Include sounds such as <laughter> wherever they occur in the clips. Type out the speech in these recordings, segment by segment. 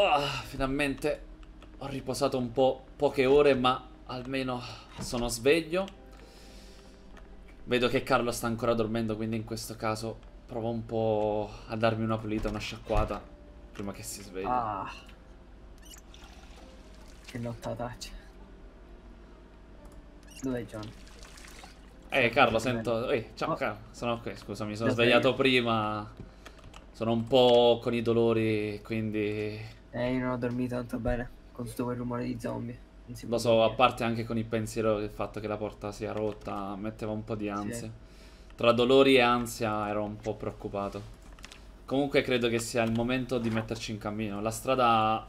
Oh, finalmente ho riposato un po' poche ore, ma almeno sono sveglio. Vedo che Carlo sta ancora dormendo, quindi in questo caso provo un po' a darmi una pulita, una sciacquata prima che si svegli. Ah. Che nottataccia. Dov'è John? Eh Carlo, sento... Ehi, ciao Oh. Carlo, sono qui, scusami, sono Da svegliato prima. Sono un po' con i dolori, quindi... Eh, io non ho dormito tanto bene con tutto quel rumore di zombie. Lo so, a parte anche con il pensiero del fatto che la porta sia rotta, metteva un po' di ansia. Tra dolori e ansia ero un po' preoccupato. Comunque credo che sia il momento di metterci in cammino. La strada...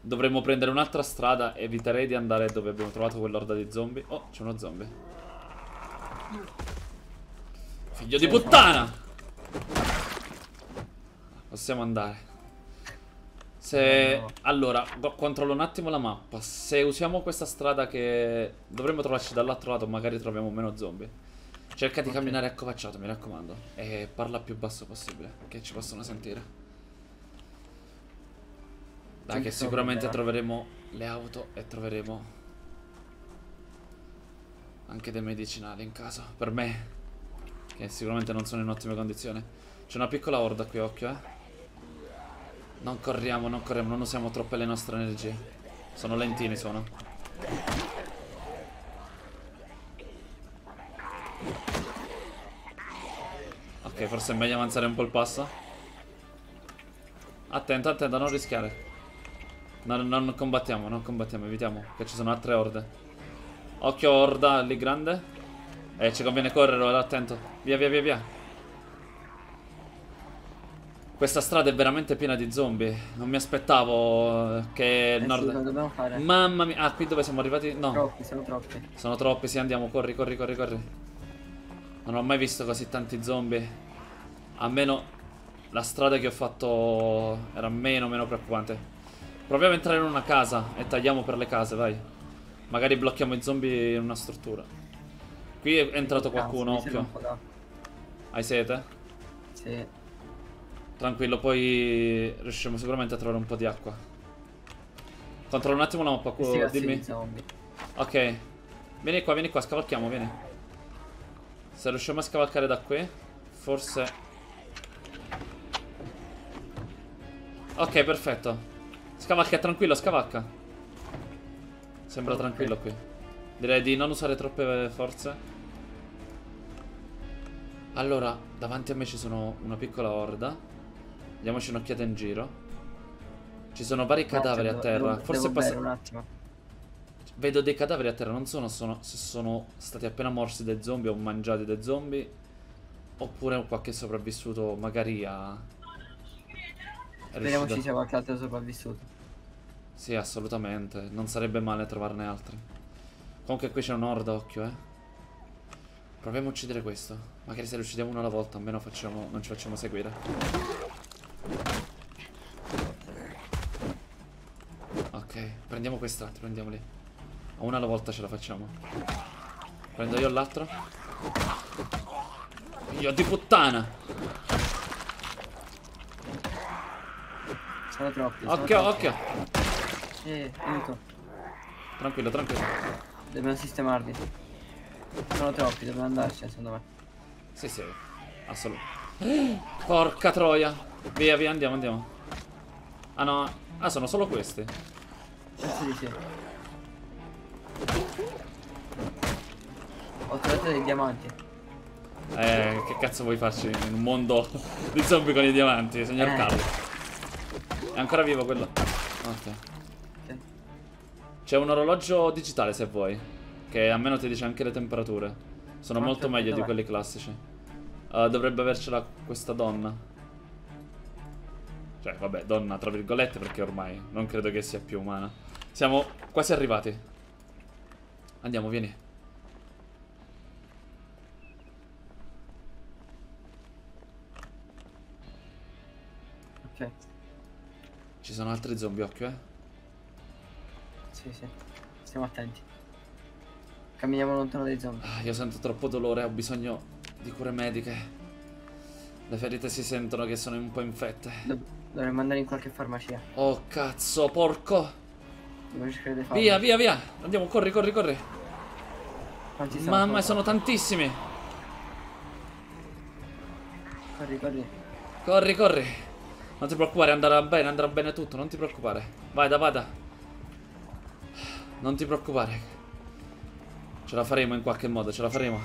Dovremmo prendere un'altra strada, eviterei di andare dove abbiamo trovato quell'orda di zombie. Oh, c'è uno zombie. Figlio di puttana! Possiamo andare. Se... No. Allora, controllo un attimo la mappa. Se usiamo questa strada che... Dovremmo trovarci dall'altro lato, magari troviamo meno zombie. Cerca di Ok. camminare accovacciato, mi raccomando. E parla più basso possibile, che ci possono sentire. Dai, che sicuramente troveremo le auto e troveremo anche dei medicinali in caso. Per me, che sicuramente non sono in ottime condizioni. C'è una piccola orda qui, occhio, eh. Non corriamo, non corriamo, non usiamo troppe le nostre energie. Sono lentini, sono. Ok, forse è meglio avanzare un po' il passo. Attento, attento, non rischiare. Non, non combattiamo, non combattiamo, evitiamo, che ci sono altre orde. Occhio orda lì grande. Eh, ci conviene correre, attento. Via, via, via, via. Questa strada è veramente piena di zombie. Non mi aspettavo eh, che Eh il sì, nord... dobbiamo fare? Mamma mia. Ah, qui dove siamo arrivati? No. Troppi, sono troppi. Sono troppi, sì, andiamo, corri, corri, corri, corri. Non ho mai visto così tanti zombie. Almeno la strada che ho fatto era meno, meno preoccupante. Proviamo a entrare in una casa e tagliamo per le case, vai. Magari blocchiamo i zombie in una struttura. Qui è entrato qualcuno, occhio. Hai sete? Sì. Tranquillo, poi riusciremo sicuramente a trovare un po' di acqua. Controllo un attimo la mappa, cazzo dimmi. Ok. Vieni qua, vieni qua, scavalchiamo, vieni. Se riusciamo a scavalcare da qui, forse... Ok, perfetto. Scavalca, tranquillo, scavalca. Sembra Ok. tranquillo qui. Direi di non usare troppe forze. Allora, davanti a me ci sono una piccola orda. Diamoci un'occhiata in giro. Ci sono vari cadaveri a terra. devo- Forse passa... un attimo. Vedo dei cadaveri a terra, non sono, sono se sono stati appena morsi dai zombie o mangiati dai zombie. Oppure qualche sopravvissuto magari è Speriamo ci sia qualche altro sopravvissuto. Sì, assolutamente. Non sarebbe male trovarne altri. Comunque qui c'è un'orda, occhio, eh. Proviamo a uccidere questo. Magari se lo uccidiamo uno alla volta, almeno facciamo, non ci facciamo seguire. Ok, prendiamo quest'altro, prendiamoli. A una alla volta ce la facciamo. Prendo io l'altro. Figlio di puttana! Sono troppi. sono Occhio, troppi. occhio! Eh, aiuto. Tranquillo, tranquillo. Dobbiamo sistemarli. Sono troppi, dobbiamo andarci secondo me. Sì, sì, assolutamente. <gasps> Porca troia. Via, via, andiamo, andiamo. Ah no, ah sono solo questi. Penso di sì. Ho trovato dei diamanti. Eh, che cazzo vuoi farci in un mondo di zombie con i diamanti, signor Eh. Carlo? È ancora vivo quello? Ok. Ok. C'è un orologio digitale se vuoi, che almeno ti dice anche le temperature. Sono Ah, molto meglio di quelli classici. Uh, dovrebbe avercela questa donna. Cioè, vabbè, donna tra virgolette perché ormai non credo che sia più umana. Siamo quasi arrivati. Andiamo, vieni. Ok. Ci sono altri zombie, occhio, eh. Sì, sì. Stiamo attenti. Camminiamo lontano dai zombie. Ah, io sento troppo dolore, ho bisogno di cure mediche. Le ferite si sentono che sono un po' infette. Dov- dovremmo andare in qualche farmacia. Oh cazzo, porco. Via, via, via. Andiamo, corri, corri, corri. Quanti sono? Mamma, ancora? sono tantissimi. Corri, corri. Corri, corri. Non ti preoccupare, andrà bene, andrà bene tutto, non ti preoccupare. Vada, vada. Non ti preoccupare. Ce la faremo in qualche modo, ce la faremo.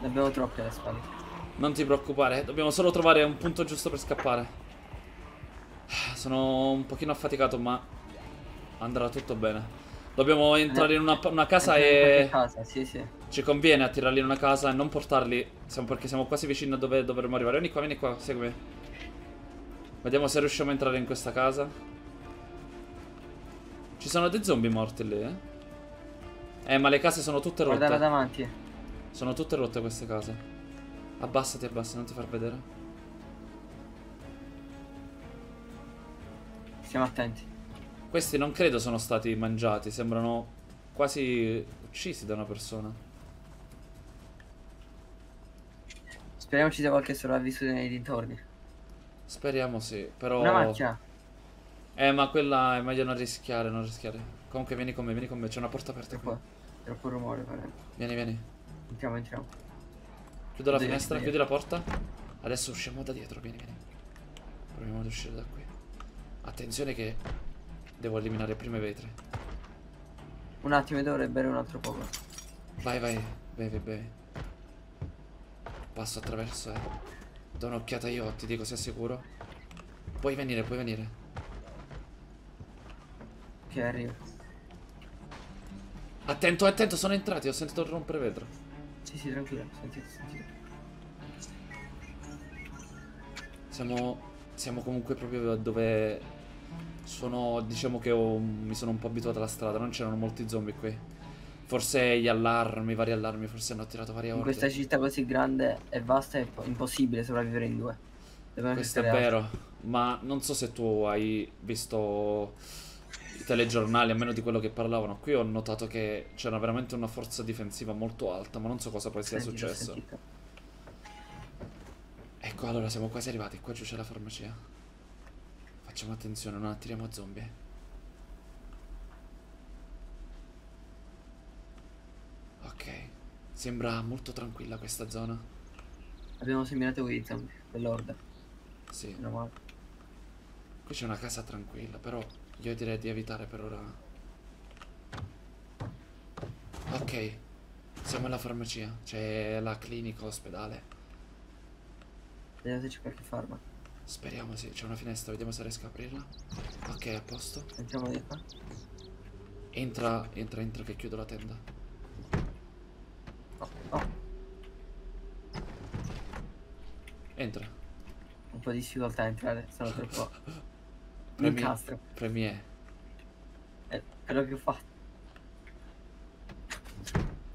Ne abbiamo troppi alle spalle. Non ti preoccupare, dobbiamo solo trovare un punto giusto per scappare. Sono un pochino affaticato, ma andrà tutto bene. Dobbiamo entrare in una, una casa Entriamo in e qualche casa, sì, sì. ci conviene attirarli in una casa e non portarli, siamo- perché siamo quasi vicini a dove dovremmo arrivare. Vieni qua, vieni qua, seguimi. Vediamo se riusciamo a entrare in questa casa. Ci sono dei zombie morti lì, eh? Eh, ma le case sono tutte rotte. Guardala davanti. Sono tutte rotte queste case. Abbassati, abbassati, non ti far vedere. Stiamo attenti. Questi non credo sono stati mangiati, sembrano quasi uccisi da una persona. Speriamo ci sia qualche sopravvissuto nei dintorni. Speriamo sì, però... Una macchina. Eh, ma quella è meglio non rischiare, non rischiare. Comunque vieni con me, vieni con me, c'è una porta aperta qua. qua. Troppo rumore, pare. Vieni, vieni. Entriamo, entriamo. Chiudo la finestra, chiudi la porta. Adesso usciamo da dietro, vieni, vieni. Proviamo ad uscire da qui. Attenzione che devo eliminare prima i vetri. Un attimo, dovrei bere un altro poco. Vai, vai, bevi, bevi. Passo attraverso, eh. Do un'occhiata io, ti dico sei sicuro. Puoi venire, puoi venire. Che arrivo. Attento, attento, sono entrati, ho sentito rompere vetro. Sì, sì, tranquillo. Sentite, sentite. Siamo, siamo comunque proprio dove sono, diciamo che ho- mi sono un po' abituato alla strada, non c'erano molti zombie qui. Forse gli allarmi, vari allarmi, forse hanno attirato varie In orde. questa città così grande e vasta è po- impossibile sopravvivere in due. Dobbiamo Questo è cercare altro. vero, ma non so se tu hai visto i telegiornali, a meno di quello che parlavano. Qui ho notato che c'era veramente una forza difensiva molto alta, ma non so cosa poi sia Sentito, successo. Ecco, allora siamo quasi arrivati. Qua giù c'è la farmacia. Facciamo attenzione, non attiriamo zombie. Ok, sembra molto tranquilla questa zona. Abbiamo seminato quei zombie, quell'orda. Sì, qui c'è una casa tranquilla, però io direi di evitare per ora. Ok, siamo alla farmacia. C'è la clinica, l'ospedale. Vediamo se c'è qualche farmaco. Speriamo sì, c'è una finestra, vediamo se riesco a aprirla. Ok, a posto. Entriamo di qua. Entra, entra, entra che chiudo la tenda. Oh, oh. Entra. Un po' di difficoltà a entrare, sono troppo. <laughs> Mi Premi- incastro. Premier. È quello che ho fatto.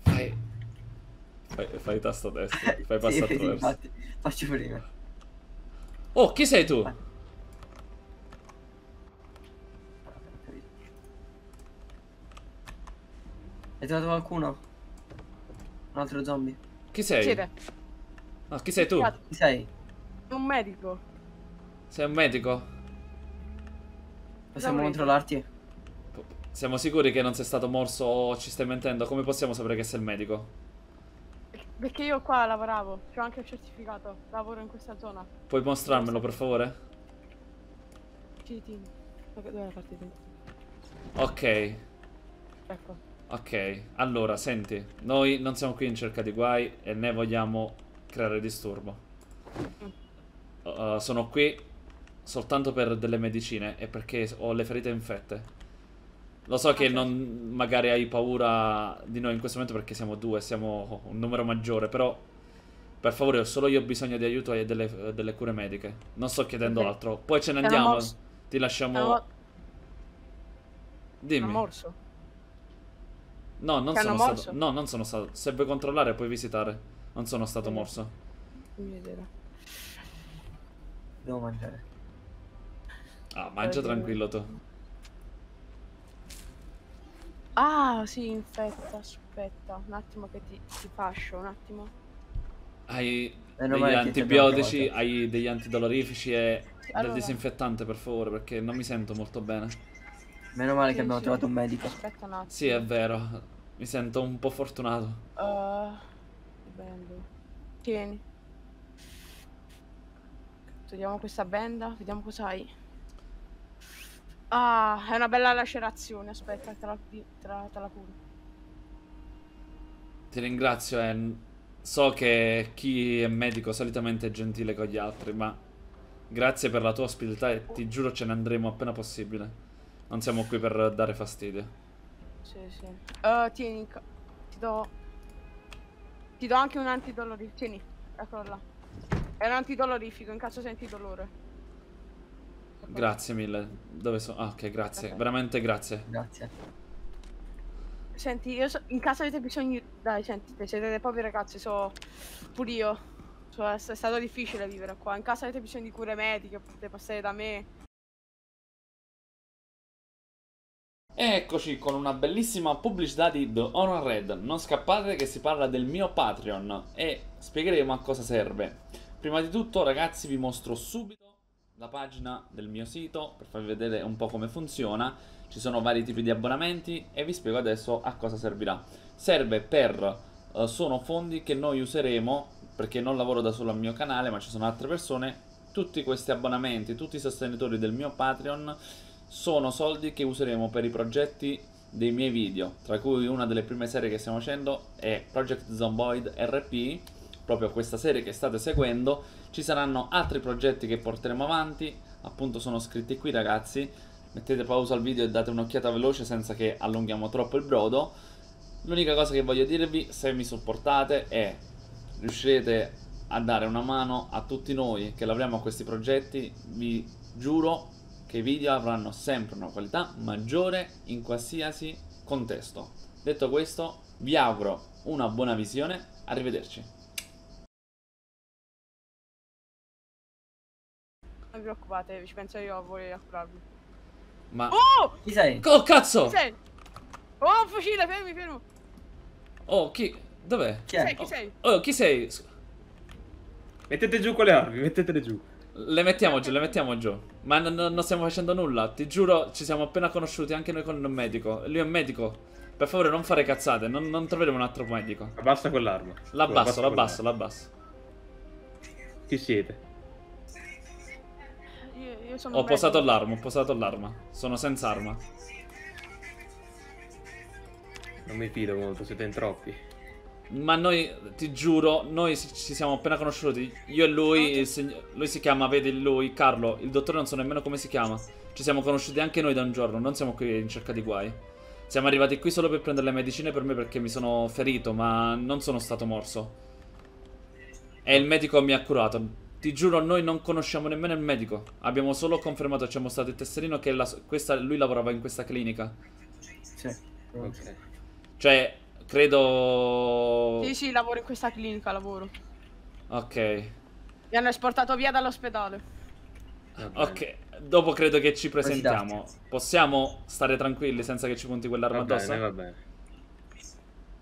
Fai. Fai, fai tasto destro. <laughs> Fai passo sì, attraverso. infatti. Faccio prima. Oh, chi sei tu? Vai. Capito. Hai trovato qualcuno? Un altro zombie? Chi sei? Siete? No, chi sei tu? Chi sei? Un medico. Sei un medico? Possiamo controllarti? Siamo sicuri che non sei stato morso o ci stai mentendo? Come possiamo sapere che sei il medico? Perché io qua lavoravo, c'ho anche il certificato, lavoro in questa zona. Puoi mostrarmelo per favore? Sì, sì. Dove è la partita? Ok, Ecco. ok. Allora, senti, noi non siamo qui in cerca di guai e né vogliamo creare disturbo. Uh, sono qui soltanto per delle medicine e perché ho le ferite infette. Lo so che non magari hai paura di noi in questo momento perché siamo due, siamo un numero maggiore, però per favore, solo io ho bisogno di aiuto e delle, delle cure mediche. Non sto chiedendo Ok. altro. Poi ce ne andiamo. morso? Ti lasciamo. Hanno Dimmi. morso. No, non sono morso? stato. No, non sono stato. Se vuoi controllare, puoi visitare. Non sono stato morso. Devo mangiare. Ah, mangia Eh, tranquillo tu. Ah, sì, infetta, aspetta. Un attimo che ti, ti fascio, un attimo. Hai Meno degli che antibiotici, hai degli antidolorifici e allora. del disinfettante per favore perché non mi sento molto bene. Meno male che Sì, abbiamo sì. trovato un medico. Aspetta un attimo. Sì, è vero. Mi sento un po' fortunato. Uh, bello. Tieni. Togliamo questa benda, vediamo cos'hai. Ah, è una bella lacerazione. Aspetta, te la, te la, te la curo. Ti ringrazio e so che chi è medico solitamente è gentile con gli altri, ma grazie per la tua ospitalità e ti giuro ce ne andremo appena possibile. Non siamo qui per dare fastidio. Sì, sì. Uh, tieni, ti do... Ti do anche un antidolorifico. Tieni, eccolo là. È un antidolorifico in caso senti dolore. Grazie mille. Dove sono? Ah, ok, grazie. Ok. Veramente grazie. Grazie. Senti, io so- in caso avete bisogno... Dai, senti, siete dei poveri ragazzi, so... Pure io. So, è è stato difficile vivere qua. In caso avete bisogno di cure mediche, potete passare da me. Eccoci con una bellissima pubblicità di The Honor Red. Non scappate che si parla del mio Patreon e spiegheremo a cosa serve. Prima di tutto, ragazzi, vi mostro subito la pagina del mio sito per farvi vedere un po' come funziona. Ci sono vari tipi di abbonamenti e vi spiego adesso a cosa servirà. Serve per eh, sono fondi che noi useremo perché non lavoro da solo al mio canale, ma ci sono altre persone. Tutti questi abbonamenti, tutti i sostenitori del mio Patreon sono soldi che useremo per i progetti dei miei video, tra cui una delle prime serie che stiamo facendo è Project Zomboid RP, proprio questa serie che state seguendo. Ci saranno altri progetti che porteremo avanti, appunto sono scritti qui ragazzi. Mettete pausa al video e date un'occhiata veloce senza che allunghiamo troppo il brodo. L'unica cosa che voglio dirvi, se mi supportate, è riuscirete a dare una mano a tutti noi che lavoriamo a questi progetti, vi giuro che i video avranno sempre una qualità maggiore in qualsiasi contesto. Detto questo, vi auguro una buona visione, arrivederci. Preoccupate, ci penso io a voi a curarvi. Ma... Oh! Chi sei? Oh cazzo! Chi sei? Oh, un fucile, fermi, fermo. Oh, chi... Dov'è? Chi Chi sei? è? Chi sei? Oh, chi sei? Mettete giù quelle armi, mettetele giù. Le mettiamo giù, le mettiamo giù. Ma non, non- stiamo facendo nulla. Ti giuro, ci siamo appena conosciuti anche noi con un medico. Lui è un medico. Per favore, non fare cazzate. Non, non troveremo un altro medico. Abbassa quell'arma. L'abbasso, l'abbasso, l'abbasso. Chi siete? Io, sono Ho posato medico. l'arma, ho posato l'arma. Sono senza arma. Non mi fido molto, siete in troppi. Ma noi, ti giuro, noi ci siamo appena conosciuti. Io e lui, il sign- lui si chiama, vedi lui, Carlo. Il dottore non so nemmeno come si chiama. Ci siamo conosciuti anche noi da un giorno, non siamo qui in cerca di guai. Siamo arrivati qui solo per prendere le medicine per me perché mi sono ferito, ma non sono stato morso. E il medico mi ha curato. Ti giuro, noi non conosciamo nemmeno il medico. Abbiamo solo confermato, ci ha mostrato il tesserino che la- questa- lui lavorava in questa clinica. Sì. Ok. Cioè, credo... Sì, sì, lavoro in questa clinica, lavoro. Ok. Mi hanno esportato via dall'ospedale. va. Ok, dopo credo che ci presentiamo. Presidente. Possiamo stare tranquilli senza che ci punti quell'arma Va addosso? bene, va bene.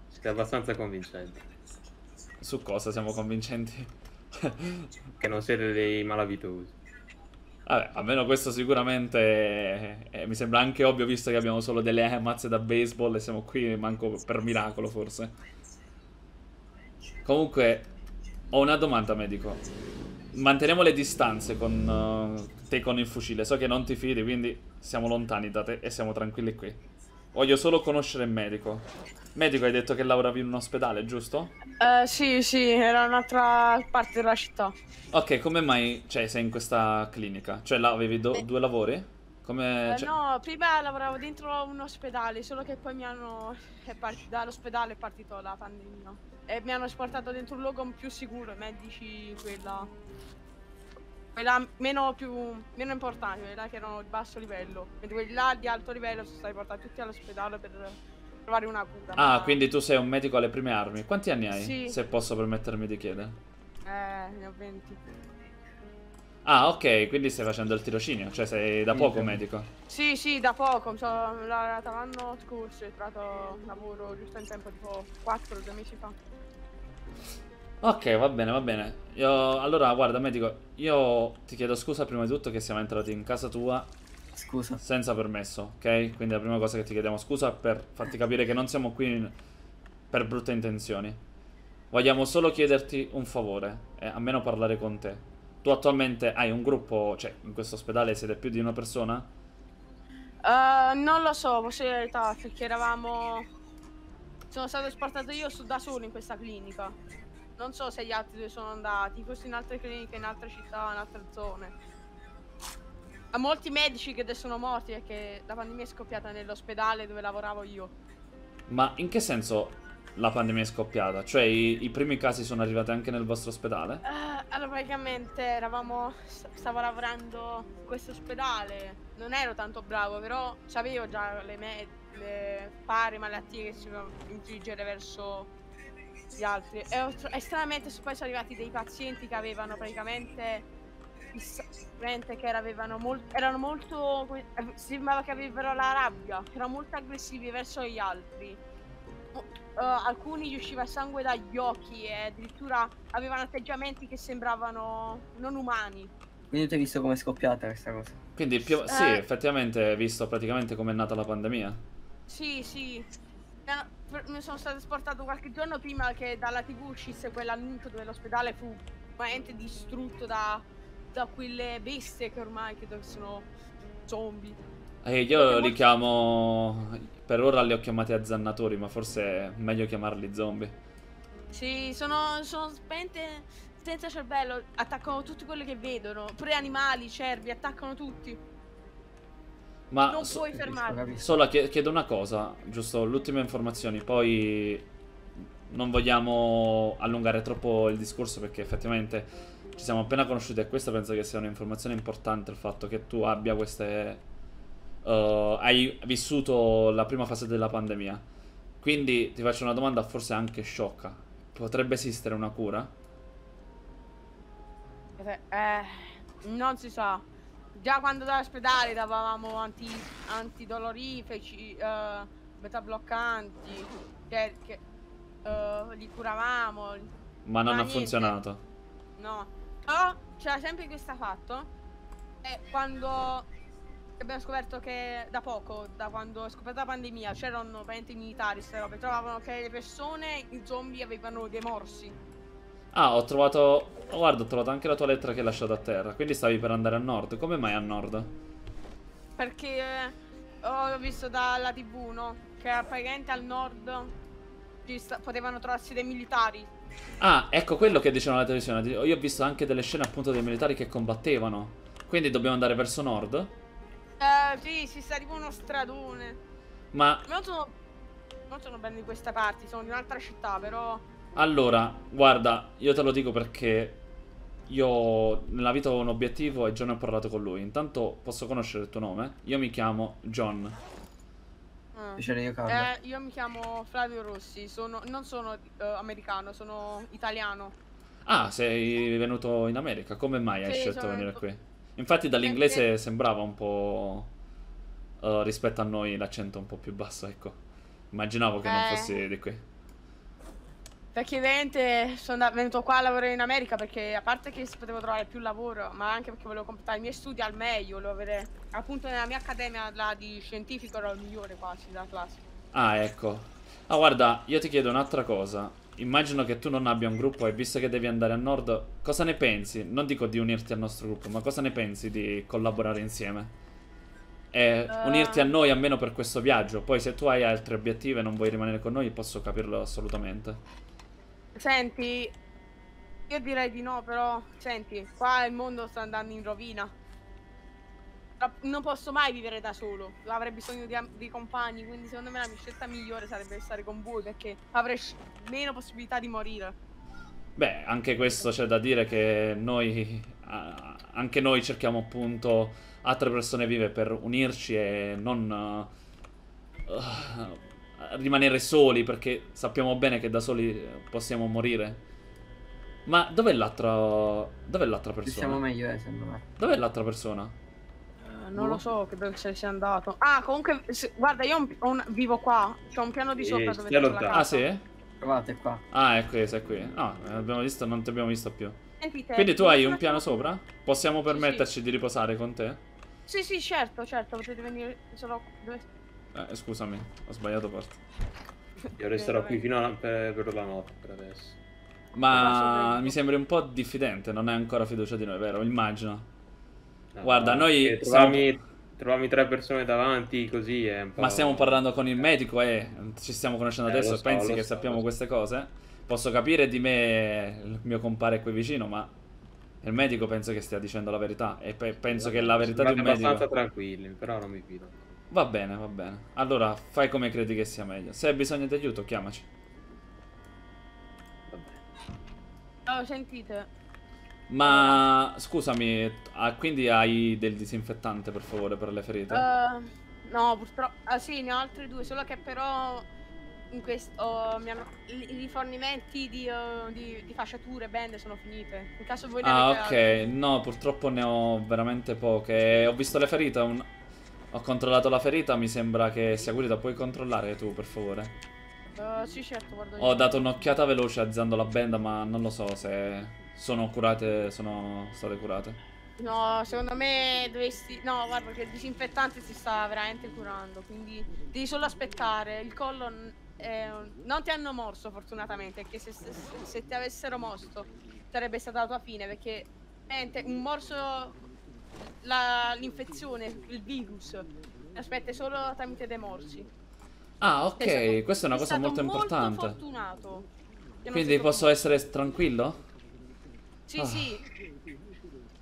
Siete abbastanza convincenti. Su cosa siamo convincenti? Che non siete dei malavitosi. Vabbè, almeno questo sicuramente eh, mi sembra anche ovvio visto che abbiamo solo delle mazze da baseball e siamo qui manco per miracolo forse. Comunque, ho una domanda medico. Manteniamo le distanze con eh, te con il fucile. So che non ti fidi, quindi siamo lontani da te e siamo tranquilli qui. Voglio solo conoscere il medico. Medico, hai detto che lavoravi in un ospedale, giusto? Eh, sì, sì, era un'altra parte della città. Ok, come mai cioè, sei in questa clinica? Cioè, là avevi do- due lavori? Come... Cioè- no, prima lavoravo dentro un ospedale, solo che poi mi hanno... Dall'ospedale è partito la pandemia. E mi hanno esportato dentro un luogo più sicuro, i medici, quella... Quella meno, più, meno importante, quella che erano di basso livello. Mentre quelli là di alto livello sono stati portati tutti all'ospedale per trovare una cura. Ah, ma- quindi tu sei un medico alle prime armi. Quanti anni hai? Sì. Se posso permettermi di chiedere. Eh, ne ho 20. Ah, ok, quindi stai facendo il tirocinio, cioè sei da poco sì. medico. Sì, sì, da poco, mi sono laureata l'anno scorso e ho trovato lavoro giusto in tempo, tipo 4-2 mesi fa. Ok, va bene, va bene. Io, allora, guarda, medico, io ti chiedo scusa prima di tutto che siamo entrati in casa tua Scusa. senza permesso, ok? Quindi la prima cosa che ti chiediamo scusa per farti capire che non siamo qui in- per brutte intenzioni. Vogliamo solo chiederti un favore, e almeno parlare con te. Tu attualmente hai un gruppo, cioè in questo ospedale siete più di una persona? Eh, non lo so, posso dire la verità, perché eravamo... Sono stato esportato io su- da solo in questa clinica. Non so se gli altri due sono andati, forse in altre cliniche, in altre città, in altre zone. A molti medici che adesso sono morti perché la pandemia è scoppiata nell'ospedale dove lavoravo io. Ma in che senso la pandemia è scoppiata? Cioè i, i primi casi sono arrivati anche nel vostro ospedale? Eh, allora praticamente eravamo st- stavo lavorando in questo ospedale non ero tanto bravo però sapevo già le, me- le pari malattie che si devono infliggere verso gli altri e estremamente poi sono arrivati dei pazienti che avevano praticamente veramente che era- avevano mol- erano molto come- sembrava che avessero la rabbia erano molto aggressivi verso gli altri eh, alcuni gli usciva sangue dagli occhi e addirittura avevano atteggiamenti che sembravano non umani. Quindi tu hai visto come è scoppiata questa cosa. Quindi più... sì, Eh. effettivamente hai visto praticamente com'è nata la pandemia. Sì, sì. Mi sono stato esportato qualche giorno prima che dalla tv uscisse quell'annuncio dove l'ospedale fu veramente distrutto da, da quelle bestie che ormai credo che sono zombie. E io li chiamo... Per ora li ho chiamati azzannatori, ma forse è meglio chiamarli zombie. Sì, sono, sono veramente senza cervello, attaccano tutti quelli che vedono, pure animali, cervi, attaccano tutti. Ma non so- puoi capisco. solo chie- chiedo una cosa, giusto, l'ultima informazioni, poi non vogliamo allungare troppo il discorso perché effettivamente ci siamo appena conosciuti e questa penso che sia un'informazione importante il fatto che tu abbia queste... eh, hai vissuto la prima fase della pandemia. Quindi ti faccio una domanda forse anche sciocca. Potrebbe esistere una cura? Eh, non si sa. Già quando dall'ospedale davamo anti, antidolorifici, eh, beta bloccanti, che, eh, li curavamo. Ma non ha niente. funzionato. No. Però c'era sempre questo fatto. E quando abbiamo scoperto che da poco, da quando è scoppiata la pandemia, c'erano veramente i militari, queste robe, trovavano che le persone, i zombie, avevano dei morsi. Ah, ho trovato. oh, guarda, ho trovato anche la tua lettera che hai lasciato a terra. Quindi stavi per andare a nord. Come mai a nord? Perché eh, ho visto dalla tv, no? Che praticamente al nord potevano trovarsi dei militari. Ah, ecco quello che dicevano alla televisione. Io ho visto anche delle scene appunto dei militari che combattevano. Quindi dobbiamo andare verso nord? Eh, sì, si sta tipo uno stradone. Ma Non sono, non sono ben di queste parti, sono di un'altra città, però... allora, guarda, io te lo dico perché io nella vita ho un obiettivo e già ne ho parlato con lui. Intanto posso conoscere il tuo nome? Io mi chiamo John. Piacere io. Eh, io mi chiamo Flavio Rossi, sono, non sono eh, americano, sono italiano. Ah, sei venuto in America. Come mai hai Sì, scelto di venire venuto- qui? Infatti dall'inglese Perché- sembrava un po' eh, rispetto a noi l'accento un po' più basso, ecco. Immaginavo che non Eh. fossi di qui. Perché veramente sono venuto qua a lavorare in America perché a parte che si potevo trovare più lavoro, ma anche perché volevo completare i miei studi al meglio, volevo avere appunto nella mia accademia là di scientifico ero il migliore quasi della classe. Ah, ecco. Ah, guarda, io ti chiedo un'altra cosa. Immagino che tu non abbia un gruppo e visto che devi andare a nord, cosa ne pensi? Non dico di unirti al nostro gruppo, ma cosa ne pensi di collaborare insieme? E Eh. unirti a noi almeno per questo viaggio. Poi se tu hai altri obiettivi e non vuoi rimanere con noi, posso capirlo assolutamente. Senti, io direi di no, però senti, qua il mondo sta andando in rovina. Non posso mai vivere da solo, avrei bisogno di, di compagni, quindi secondo me la mia scelta migliore sarebbe stare con voi perché avrei meno possibilità di morire. Beh, anche questo c'è da dire che noi, anche noi cerchiamo appunto altre persone vive per unirci e non uh, rimanere soli perché sappiamo bene che da soli eh, possiamo morire. Ma dov'è l'altra, dov'è l'altra Ci persona? stiamo meglio, eh, secondo me. Dov'è l'altra persona? Eh, non lo so, credo che se ne sia andato. Ah, comunque, se- guarda, io ho un- un- vivo qua, c'ho un piano di Sì, sopra dove c'è la. Ah, sì? Provate qua. Ah, è qui, sei qui. No, abbiamo visto, non ti abbiamo visto più. Sentite, Quindi tu hai un piano sopra? Possiamo Sì, permetterci di riposare con te? Sì, sì, certo, certo, potete venire solo... Dove... Eh, scusami, ho sbagliato porta. Io resterò qui fino a, per, per la notte per adesso. Ma mi sembri un po' diffidente, non hai ancora fiducia di noi, vero? Immagino. No, Guarda, no, noi perché siamo- trovarmi tre persone davanti così è un po'... Ma stiamo parlando con il medico e ci stiamo conoscendo Eh, adesso e so, pensi che so, sappiamo so. queste cose? Posso capire di me il mio compare qui vicino, ma il medico penso che stia dicendo la verità e pe- penso che la verità di un Sembrate abbastanza medico... tranquilli, però non mi fido. Va bene, va bene. Allora, fai come credi che sia meglio. Se hai bisogno di aiuto, chiamaci. Vabbè. Oh, sentite, Ma scusami, ah, quindi hai del disinfettante per favore per le ferite? eh, no, purtroppo... Ah sì, ne ho altri due, solo che però... In questo... oh, mi hanno... I rifornimenti di, oh, di, di fasciature, bende sono finite. In caso voi ne Ah, altre. ok. No, purtroppo ne ho veramente poche. Ho visto le ferite. un- Ho controllato la ferita. Mi sembra che sia guarita. Puoi controllare tu, per favore? Eh, sì, certo, guardo io. Ho dato un'occhiata veloce alzando la benda, ma non lo so se sono curate. Sono state curate. No, secondo me dovresti... No, guarda che il disinfettante si sta veramente curando, quindi devi solo aspettare. Il collo un- non ti hanno morso fortunatamente, perché se, se- se ti avessero morso sarebbe stata la tua fine, perché veramente un morso l'infezione, il virus, aspetta solo tramite dei morsi. Ah, Sei stato- ok. Questa è una cosa molto importante. fortunato. che non Quindi posso stato- essere tranquillo? Sì, Ah. sì.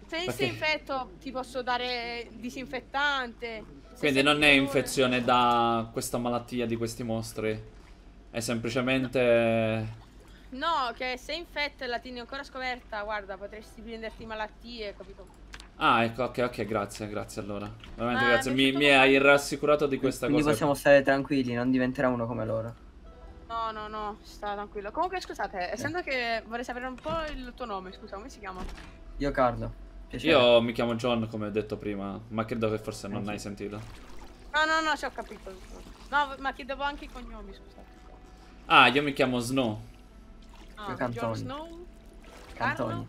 Se Perché? sei infetto ti posso dare disinfettante. Se Quindi non è infezione da questa malattia di questi mostri. È semplicemente. No, che se infetto e la tieni ancora scoperta, guarda, potresti prenderti malattie, capito? Ah, ecco, ok, ok, grazie, grazie allora. Veramente Ah, grazie. mi Mi, hai rassicurato di questa Quindi cosa. possiamo stare tranquilli, non diventerà uno come loro. No, no, no, sta tranquillo. Comunque, scusate, essendo che vorrei sapere un po' il tuo nome, scusa, come si chiama? Io Carlo. Piacere. Io mi chiamo John, come ho detto prima, ma credo che forse non Anche. hai sentito. No, no, no, ci ho capito. No, ma chiedevo anche i cognomi, scusate. Ah, io mi chiamo Snow. Ah, Io Cantoni. Snow? Cantoni. Carlo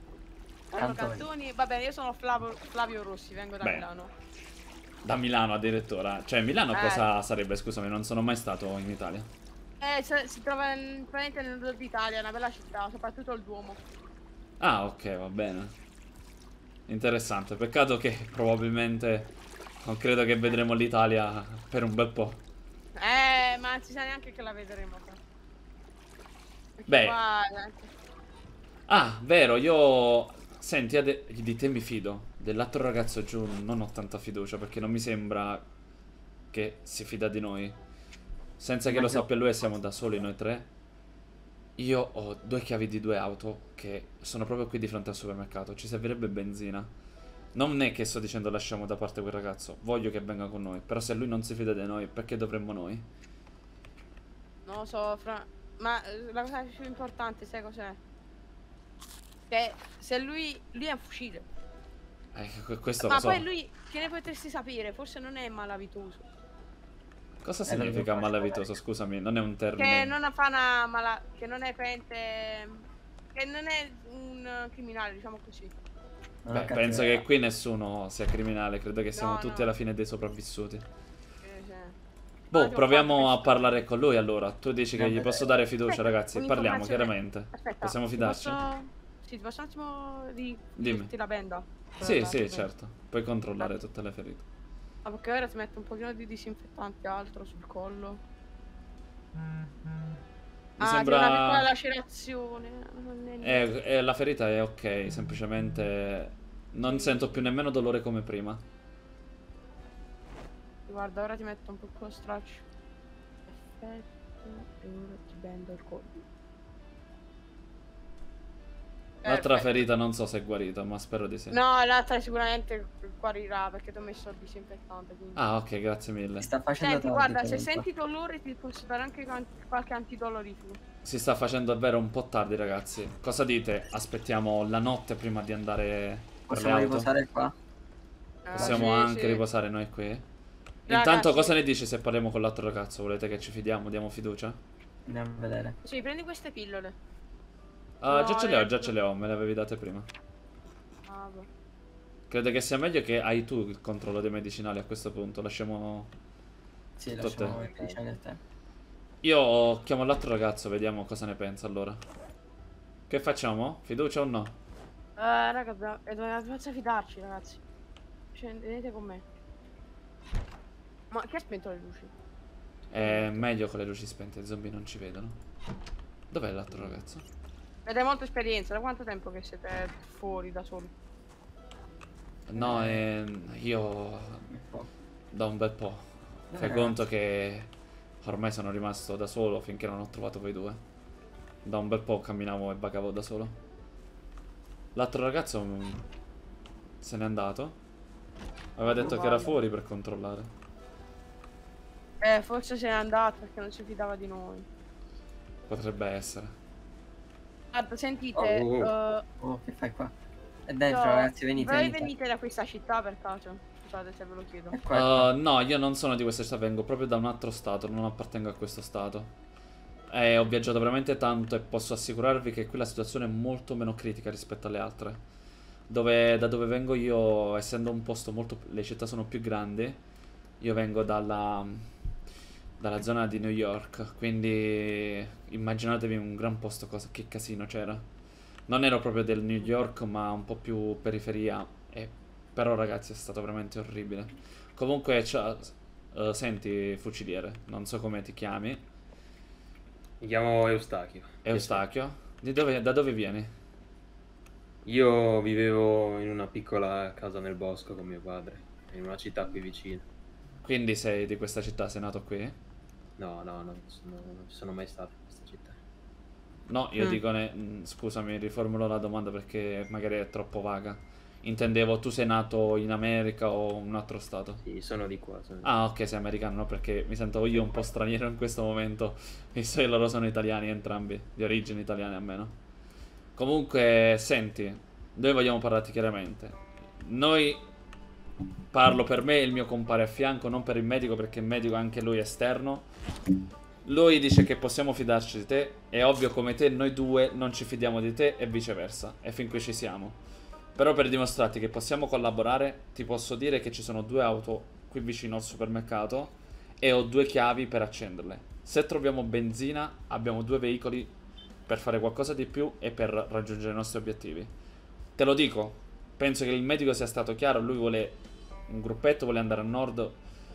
Cantoni. Cantoni. Va bene, io sono Flavio, Flavio Rossi, vengo da Beh. Milano. Da Milano addirittura. Cioè, Milano Eh. cosa sarebbe? Scusami, non sono mai stato in Italia. Eh, si, trova in- praticamente nel nord d'Italia, una bella città, soprattutto il Duomo. Ah, ok, va bene. Interessante. Peccato che probabilmente non credo che vedremo l'Italia per un bel po'. Eh, ma non si sa neanche che la vedremo. Beh. qua, Ah, vero, io... Senti, ade- di te mi fido. Dell'altro ragazzo giù non ho tanta fiducia perché non mi sembra che si fida di noi. Senza che lo Anche- sappia lui siamo da soli noi tre. Io ho due chiavi di due auto che sono proprio qui di fronte al supermercato. Ci servirebbe benzina. Non è che sto dicendo lasciamo da parte quel ragazzo. Voglio che venga con noi. Però se lui non si fida di noi, perché dovremmo noi? non lo so, fra... ma la cosa più importante, sai cos'è? Che se lui, lui è un fucile. Eh, que- questo ma lo so. poi lui, che ne potresti sapere? Forse non è malavitoso. Cosa Eh, significa malavitoso? Scusami, non è un termine. Che non fa una mala... che non è pente... che non è un criminale, diciamo così. Beh, penso che qui nessuno sia criminale, credo che siamo No, tutti no. alla fine dei sopravvissuti. Eh. Boh, proviamo a parlare con lui allora. Tu dici che gli posso dare fiducia, ragazzi. Parliamo chiaramente. Possiamo fidarci? Sì, ti posso un attimo di Dimmi. la benda? Sì, Per sì, la- certo. Puoi controllare tutte le ferite. Ah, perché ora ti metto un pochino di disinfettante altro sul collo. Mi ah, sembra- una piccola lacerazione. È niente. Eh, eh, la ferita è ok, semplicemente non sento più nemmeno dolore come prima. Guarda, ora ti metto un piccolo straccio. Perfetto. E ora ti bendo il collo. L'altra ferita non so se è guarita, ma spero di sì. No, l'altra sicuramente guarirà perché ti ho messo il disinfettante. Quindi. Ah, ok, grazie mille. Mi sta facendo Senti, guarda, se senti dolore ti posso dare anche qualche antidolorifico. Si sta facendo davvero un po' tardi, ragazzi. Cosa dite? Aspettiamo la notte prima di andare Possiamo auto? riposare qua? Eh, Possiamo sì, anche sì. riposare noi qui? Ragazzi- Intanto cosa ne dici se parliamo con l'altro ragazzo? Volete che ci fidiamo? Diamo fiducia? Andiamo a vedere. Sì, prendi queste pillole. Ah, già ce le ho, eh, già ce le ho, me le avevi date prima. Ah, boh. Credo che sia meglio che hai tu il controllo dei medicinali a questo punto. Lasciamo. Sì, Tutto te. lasciamo i medicinali a te. Io chiamo l'altro ragazzo, vediamo cosa ne pensa allora. Che facciamo? Fiducia o no? Eh, raga, dobbiamo, eh, dobbiamo fidarci, ragazzi. Scendete con me. Ma chi ha spento le luci? È meglio con le luci spente, i zombie non ci vedono. Dov'è l'altro ragazzo? Ed hai molta esperienza, da quanto tempo che siete fuori da soli? No, eh, io da un bel po'. Fai Eh. conto che ormai sono rimasto da solo finché non ho trovato voi due. Da un bel po' camminavo e vagavo da solo. L'altro ragazzo mm, se n'è andato. Aveva detto che era fuori per controllare. Eh, forse se n'è andato perché non si fidava di noi. Potrebbe essere. Guarda, sentite, Oh, oh, eh, Oh, che fai qua? È dentro, io- ragazzi, venite, Voi venite. venite da questa città per caso? Scusate se ve lo chiedo. Uh, no, io non sono di questa città, vengo proprio da un altro stato, non appartengo a questo stato. E ho viaggiato veramente tanto e posso assicurarvi che qui la situazione è molto meno critica rispetto alle altre. Dove, da dove vengo io, essendo un posto molto... le città sono più grandi, io vengo dalla, dalla zona di New York, quindi immaginatevi un gran posto, cosa, che casino c'era. Non ero proprio del New York, ma un po' più periferia, e però ragazzi è stato veramente orribile. Comunque, eh, senti fuciliere, non so come ti chiami, Mi chiamo Eustachio. Eustachio. Di dove, da dove vieni? Io vivevo in una piccola casa nel bosco con mio padre, in una città qui vicino. Quindi sei di questa città, sei nato qui? No, no, non sono, non ci sono mai stato in questa città. No, io Mm. dico, ne- mm, scusami, riformulo la domanda perché magari è troppo vaga. Intendevo, tu sei nato in America o un altro stato? Sì, sono di qua. sono di- Ah, ok, sei americano, no? Perché mi sento io un po' straniero in questo momento, visto che loro sono italiani entrambi, di origini italiane almeno. Comunque, senti, noi vogliamo parlarti chiaramente. Noi, parlo per me e il mio compare a fianco, non per il medico, perché il medico anche lui è esterno. Lui dice che possiamo fidarci di te, è ovvio come te, noi due non ci fidiamo di te e viceversa, e fin qui ci siamo. Però per dimostrarti che possiamo collaborare, ti posso dire che ci sono due auto qui vicino al supermercato e ho due chiavi per accenderle. Se troviamo benzina, abbiamo due veicoli per fare qualcosa di più e per raggiungere i nostri obiettivi. Te lo dico, penso che il medico sia stato chiaro, lui vuole un gruppetto, vuole andare a nord,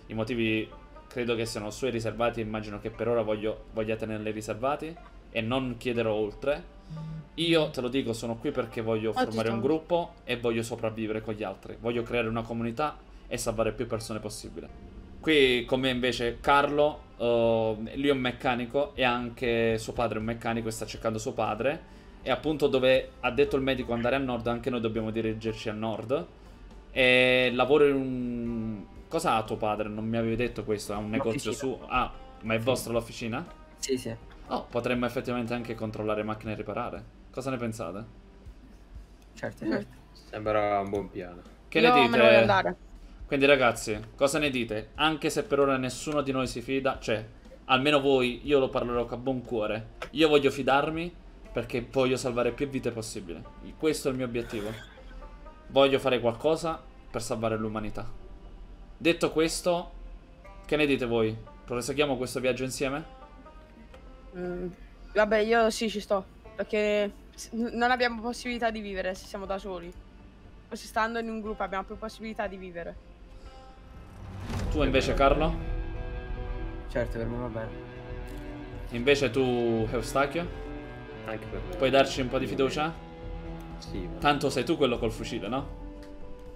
i motivi credo che siano suoi riservati, immagino che per ora voglio, voglia tenerli riservati e non chiederò oltre. Io te lo dico, sono qui perché voglio Oggi formare un gruppo e voglio sopravvivere con gli altri. Voglio creare una comunità e salvare più persone possibile. Qui con me invece Carlo, eh, lui è un meccanico e anche suo padre è un meccanico e sta cercando suo padre. E appunto dove ha detto il medico andare a nord, anche noi dobbiamo dirigerci a nord. E lavoro in un... Cosa ha tuo padre? Non mi avevi detto questo, ha un negozio su... Ah, ma è vostra l'officina? Sì, sì. Oh, potremmo effettivamente anche controllare macchine e riparare. Cosa ne pensate? Certo, certo. Sembra un buon piano. Che Io ne me ne voglio dite? andare. Quindi ragazzi, cosa ne dite? Anche se per ora nessuno di noi si fida, cioè, almeno voi, io lo parlerò con buon cuore. Io voglio fidarmi perché voglio salvare più vite possibile. Questo è il mio obiettivo. Voglio fare qualcosa per salvare l'umanità. Detto questo, che ne dite voi? Proseguiamo questo viaggio insieme? Mm, Vabbè, io sì ci sto. Perché non abbiamo possibilità di vivere se siamo da soli. Se stando in un gruppo abbiamo più possibilità di vivere. Tu invece Carlo? Certo, per me va bene. Invece tu Eustachio? Anche per me. Puoi darci un po' di fiducia? Sì, ma... Tanto sei tu quello col fucile, no?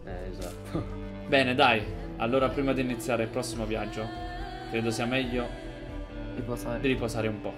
Eh, esatto. <laughs> Bene, dai. Allora, prima di iniziare il prossimo viaggio, credo sia meglio Riposare. di riposare un po'.